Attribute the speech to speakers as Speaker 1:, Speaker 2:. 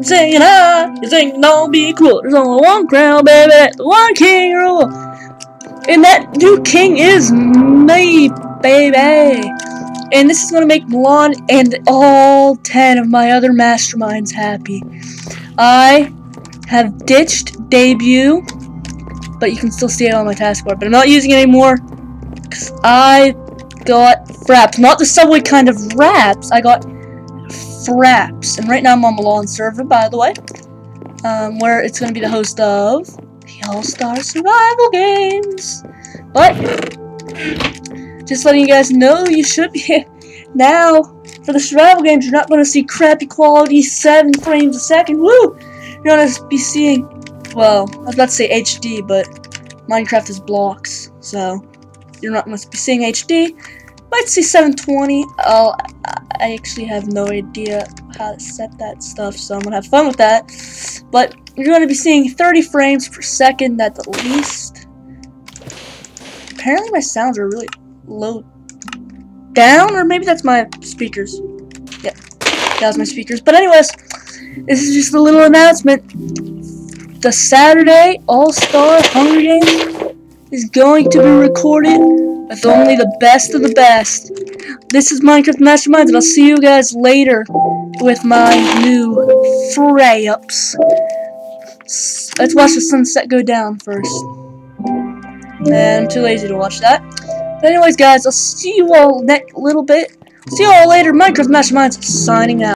Speaker 1: Singing high, you think don't be cruel. There's only one crown, baby, one king rule. And that new king is me, baby. And this is gonna make Milan and all 10 of my other masterminds happy. I have ditched debut, but you can still see it on my taskbar. But I'm not using it anymore because I got fraps. Not the subway kind of wraps. I got fraps. And right now I'm on the Milan server, by the way, um, where it's going to be the host of the All-Star Survival Games. But, just letting you guys know, you should be, now, for the survival games, you're not going to see crappy quality 7 frames a second, woo! You're going to be seeing, well, I was about to say HD, but Minecraft is blocks, so you're not going to be seeing HD. Might see 720. Oh, I actually have no idea how to set that stuff, so I'm gonna have fun with that. But you're gonna be seeing 30 frames per second at the least. Apparently my sounds are really low down, or maybe that's my speakers. Yeah, that was my speakers. But anyways, this is just a little announcement. The Saturday All-Star Hunger Games is going to be recorded with only the best of the best. This is Minecraft Masterminds, and I'll see you guys later with my new fray-ups. Let's watch the sunset go down first. And I'm too lazy to watch that. But anyways, guys, I'll see you all next little bit. See you all later. Minecraft Masterminds signing out.